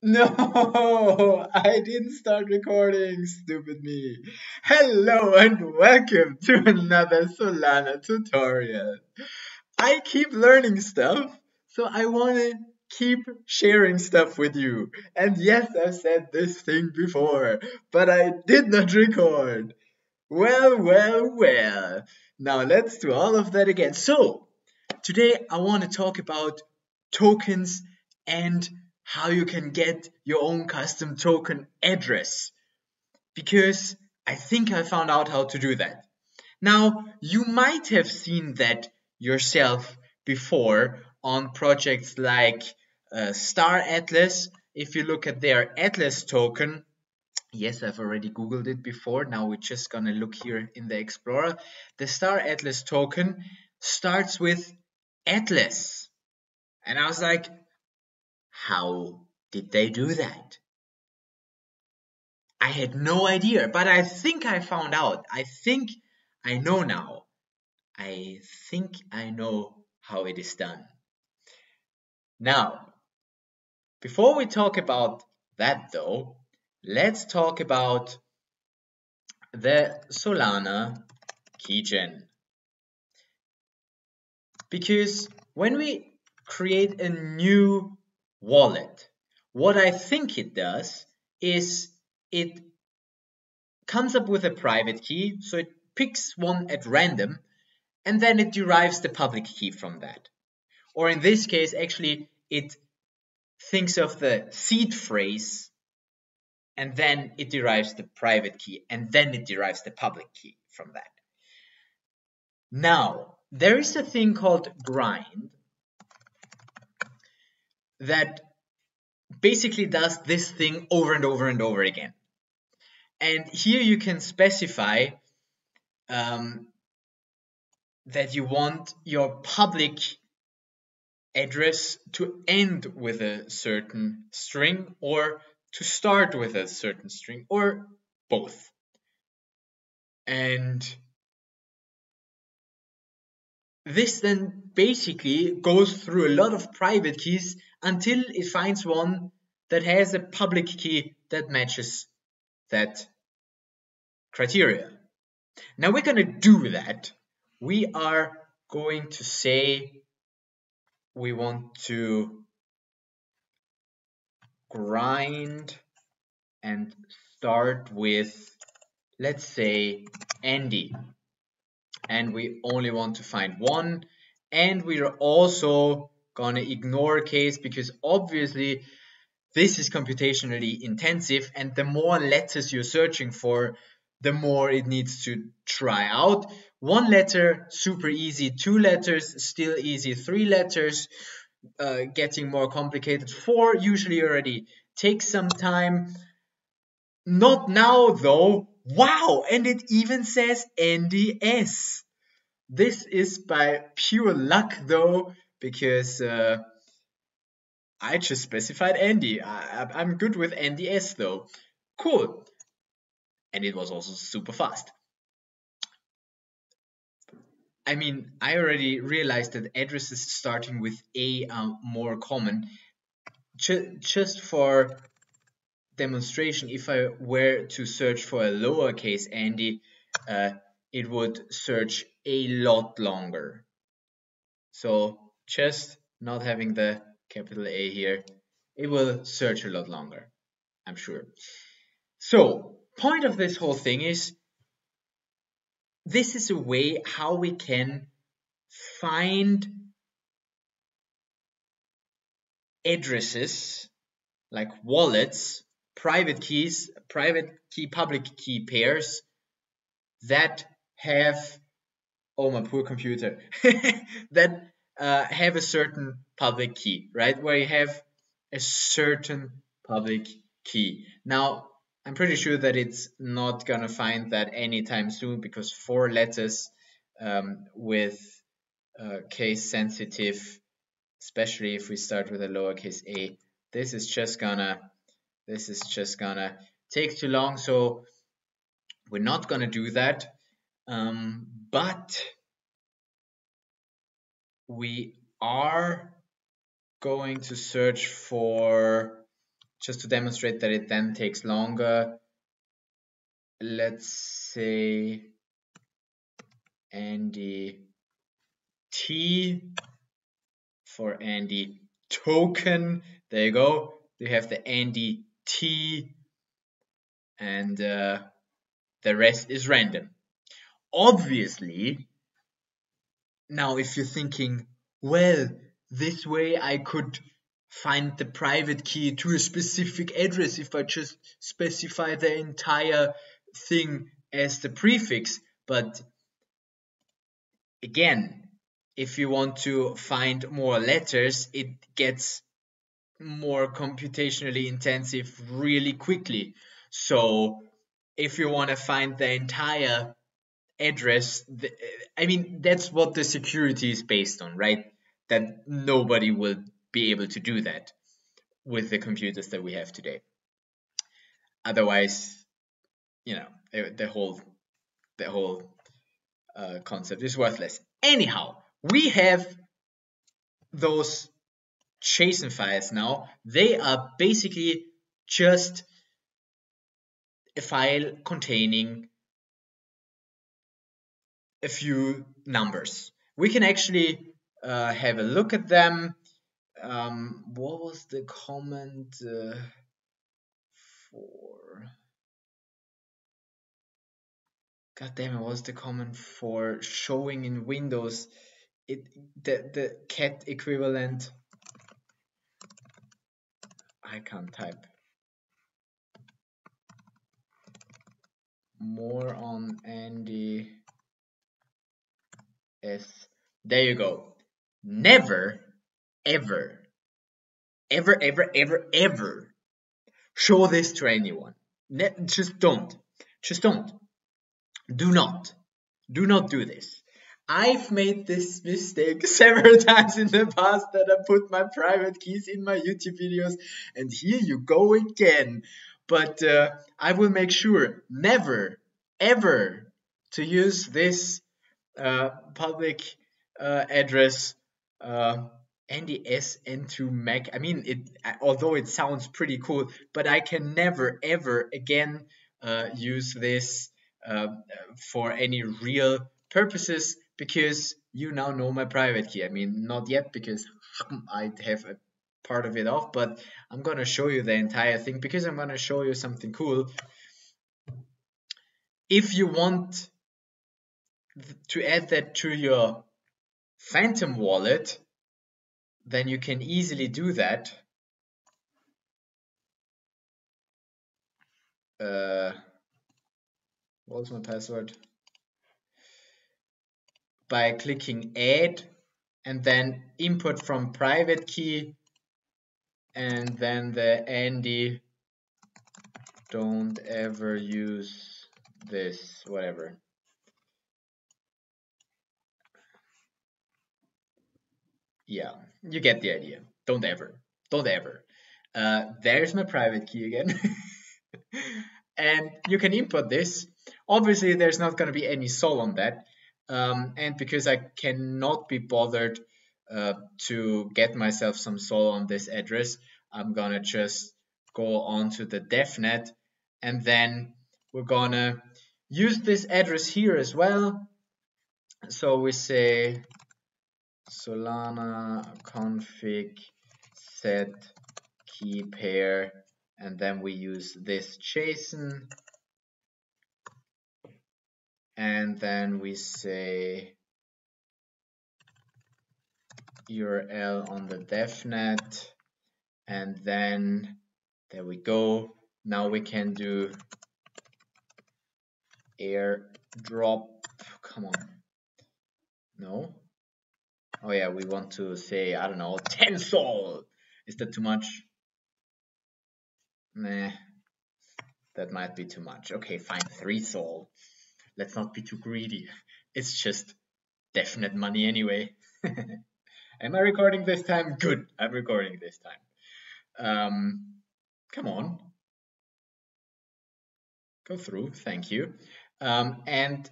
No, I didn't start recording, stupid me. Hello and welcome to another Solana tutorial. I keep learning stuff, so I want to keep sharing stuff with you. And yes, I've said this thing before, but I did not record. Well, well, well. Now let's do all of that again. So, today I want to talk about tokens and how you can get your own custom token address because I think I found out how to do that. Now, you might have seen that yourself before on projects like uh, Star Atlas. If you look at their Atlas token, yes, I've already Googled it before. Now we're just gonna look here in the Explorer. The Star Atlas token starts with Atlas. And I was like, how did they do that? I had no idea, but I think I found out. I think I know now. I think I know how it is done. Now, before we talk about that though, let's talk about the Solana keygen. Because when we create a new wallet. What I think it does is it comes up with a private key, so it picks one at random, and then it derives the public key from that. Or in this case, actually, it thinks of the seed phrase, and then it derives the private key, and then it derives the public key from that. Now, there is a thing called grind, that basically does this thing over and over and over again. And here you can specify um, that you want your public address to end with a certain string or to start with a certain string or both. And this then basically goes through a lot of private keys until it finds one that has a public key that matches that criteria. Now we're going to do that. We are going to say we want to grind and start with, let's say, Andy and we only want to find one. And we are also gonna ignore case because obviously this is computationally intensive and the more letters you're searching for the more it needs to try out. One letter super easy. Two letters still easy. Three letters uh, getting more complicated. Four usually already takes some time. Not now though Wow, and it even says NDS. This is by pure luck though, because uh, I just specified Andy. I, am good with NDS though. Cool. And it was also super fast. I mean, I already realized that addresses starting with A are more common. just for demonstration, if I were to search for a lowercase Andy, uh, it would search a lot longer. So just not having the capital A here, it will search a lot longer, I'm sure. So point of this whole thing is this is a way how we can find addresses like wallets private keys, private key, public key pairs that have, oh my poor computer, that uh, have a certain public key, right? Where you have a certain public key. Now, I'm pretty sure that it's not gonna find that anytime soon because four letters um, with uh, case sensitive, especially if we start with a lowercase a, this is just gonna this is just gonna take too long so we're not gonna do that um, but we are going to search for just to demonstrate that it then takes longer, let's say Andy T for Andy token. There you go. You have the Andy T and uh, the rest is random. Obviously, now if you're thinking, well, this way I could find the private key to a specific address if I just specify the entire thing as the prefix. But again, if you want to find more letters, it gets more computationally intensive really quickly. So if you want to find the entire address, the, I mean, that's what the security is based on, right? That nobody will be able to do that with the computers that we have today. Otherwise, you know, the whole the whole uh, concept is worthless. Anyhow, we have those JSON files now. They are basically just a file containing a few numbers. We can actually uh, have a look at them um, what was the comment uh, for? God damn it! What was the comment for showing in Windows? It the the cat equivalent. I can't type. More on Andy S. There you go. Never ever, ever, ever, ever, ever show this to anyone. Just don't. Just don't. Do not. Do not do this. I've made this mistake several times in the past that I put my private keys in my YouTube videos, and here you go again. But uh, I will make sure never, ever to use this uh, public uh, address uh, NDS into Mac. I mean, it although it sounds pretty cool, but I can never ever again uh, use this uh, for any real purposes because you now know my private key. I mean, not yet because I have a part of it off, but I'm gonna show you the entire thing because I'm gonna show you something cool. If you want to add that to your Phantom wallet, then you can easily do that. Uh, what's my password? By clicking add and then input from private key and then the Andy don't ever use this whatever yeah you get the idea. Don't ever. Don't ever. Uh, there's my private key again. and you can input this. Obviously, there's not going to be any sol on that. Um, and because I cannot be bothered uh, to get myself some sol on this address, I'm to just go onto the devnet and then we're to use this address here as well. So we say Solana config set key pair and then we use this JSON and then we say URL on the devnet and then there we go now we can do airdrop come on no Oh yeah, we want to say, I don't know, 10 sol. Is that too much? Nah, that might be too much. Okay, fine, 3 sol. Let's not be too greedy. It's just devnet money anyway. Am I recording this time? Good, I'm recording this time. Um, come on. Go through, thank you. Um, and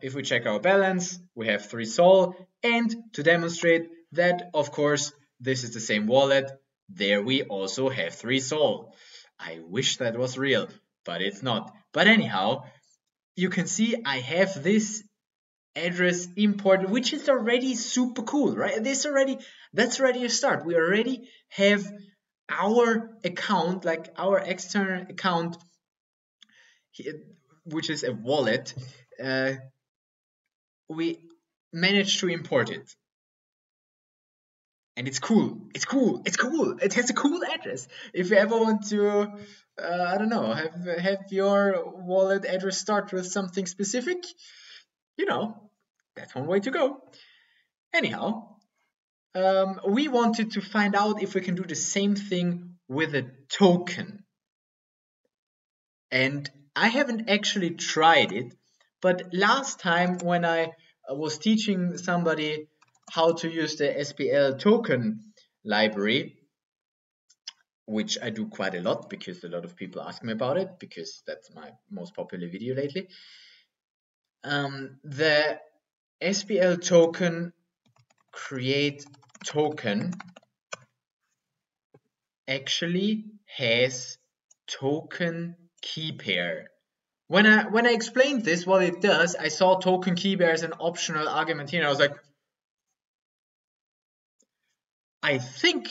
if we check our balance, we have 3 Sol. And to demonstrate that, of course, this is the same wallet, there we also have 3 sol. I wish that was real, but it's not. But anyhow, you can see I have this address imported, which is already super cool, right? This already, that's already a start. We already have our account, like our external account, which is a wallet, uh, we managed to import it. And it's cool. It's cool. It's cool. It has a cool address. If you ever want to, uh, I don't know, have have your wallet address start with something specific, you know, that's one way to go. Anyhow, um, we wanted to find out if we can do the same thing with a token. And I haven't actually tried it, but last time when I was teaching somebody how to use the SPL token library, which I do quite a lot because a lot of people ask me about it because that's my most popular video lately. Um, the SPL token create token actually has token key pair. When I when I explained this, what it does, I saw token key pair as an optional argument here, and I was like, I think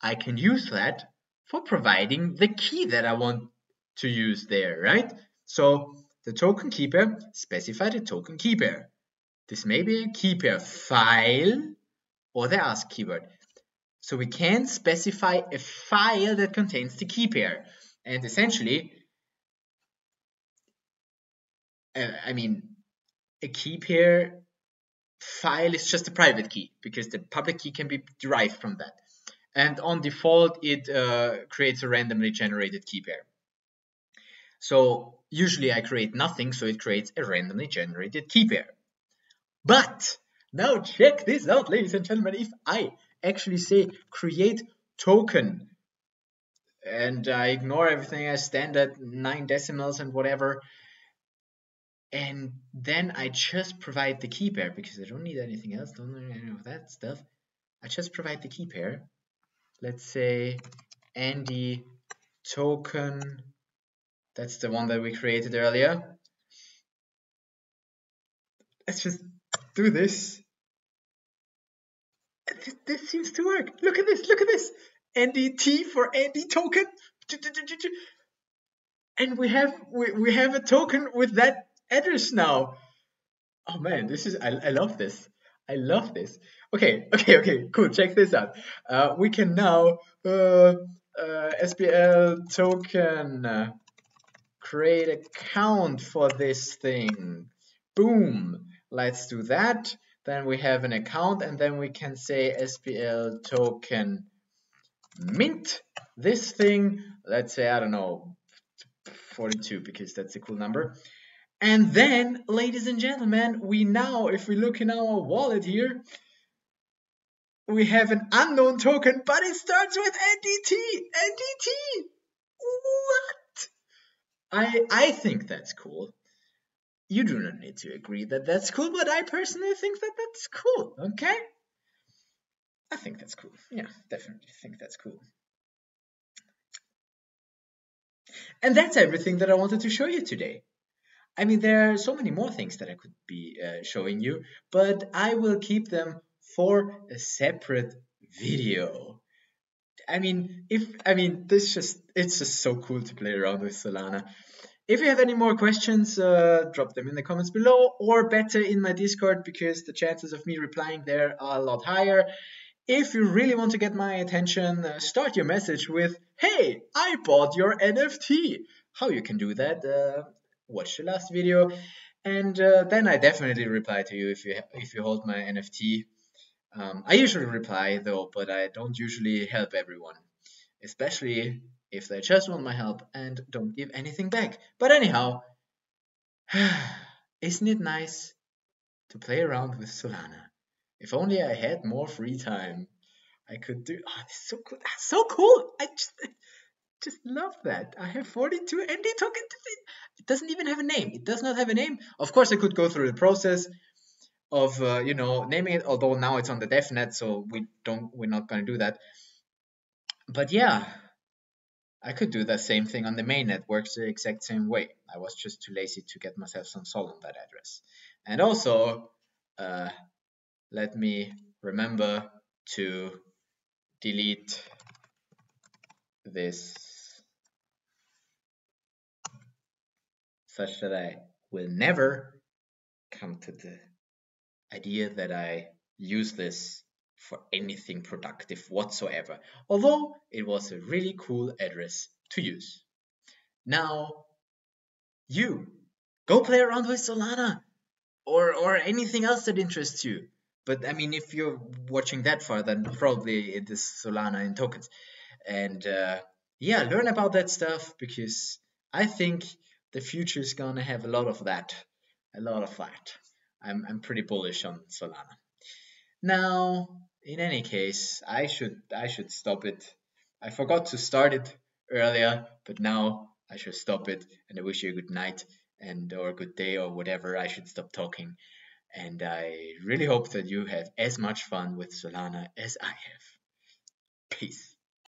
I can use that for providing the key that I want to use there, right? So the token key pair specify the token key pair. This may be a key pair file or the ask keyword. So we can specify a file that contains the key pair. And essentially, uh, I mean, a key pair file is just a private key because the public key can be derived from that. And on default, it uh, creates a randomly generated key pair. So usually I create nothing, so it creates a randomly generated key pair. But now check this out, ladies and gentlemen. If I actually say create token and I ignore everything I stand at nine decimals and whatever, and then I just provide the key pair because I don't need anything else, don't need any of that stuff. I just provide the key pair. Let's say Andy token, that's the one that we created earlier. Let's just do this. This, this seems to work. Look at this, look at this. NDT for Andy token. And we have we, we have a token with that address now. Oh man, this is I, I love this. I love this. Okay, okay, okay, cool. Check this out. Uh, we can now uh, uh, SPL token uh, create account for this thing. Boom. Let's do that. Then we have an account and then we can say SPL token mint this thing. Let's say, I don't know, 42 because that's a cool number. And then, ladies and gentlemen, we now, if we look in our wallet here, we have an unknown token, but it starts with NDT. NDT. What? I I think that's cool you do not need to agree that that's cool, but I personally think that that's cool, okay? I think that's cool. Yeah, definitely think that's cool. And that's everything that I wanted to show you today. I mean, there are so many more things that I could be uh, showing you, but I will keep them for a separate video. I mean, if I mean, this just it's just so cool to play around with Solana. If you have any more questions, uh, drop them in the comments below or better in my Discord because the chances of me replying there are a lot higher. If you really want to get my attention, uh, start your message with, Hey, I bought your NFT. How you can do that, uh, watch the last video. And uh, then I definitely reply to you if you if you hold my NFT. Um, I usually reply though, but I don't usually help everyone, especially if they just want my help and don't give anything back. But anyhow, isn't it nice to play around with Solana? If only I had more free time, I could do. Oh, is so cool! So cool! I just, just love that. I have 42 ND tokens. It doesn't even have a name. It does not have a name. Of course, I could go through the process of uh, you know naming it. Although now it's on the DevNet, so we don't. We're not going to do that. but yeah, I could do the same thing on the main networks the exact same way. I was just too lazy to get myself some sol on that address. And also, uh, let me remember to delete this such that I will never come to the idea that I use this for anything productive whatsoever, although it was a really cool address to use. Now, you go play around with Solana or, or anything else that interests you. But I mean, if you're watching that far, then probably it is Solana and tokens. And uh, yeah, learn about that stuff because I think the future is gonna have a lot of that. A lot of that. I'm, I'm pretty bullish on Solana. Now, in any case, I should I should stop it. I forgot to start it earlier, but now I should stop it. And I wish you a good night and or a good day or whatever. I should stop talking. And I really hope that you have as much fun with Solana as I have. Peace.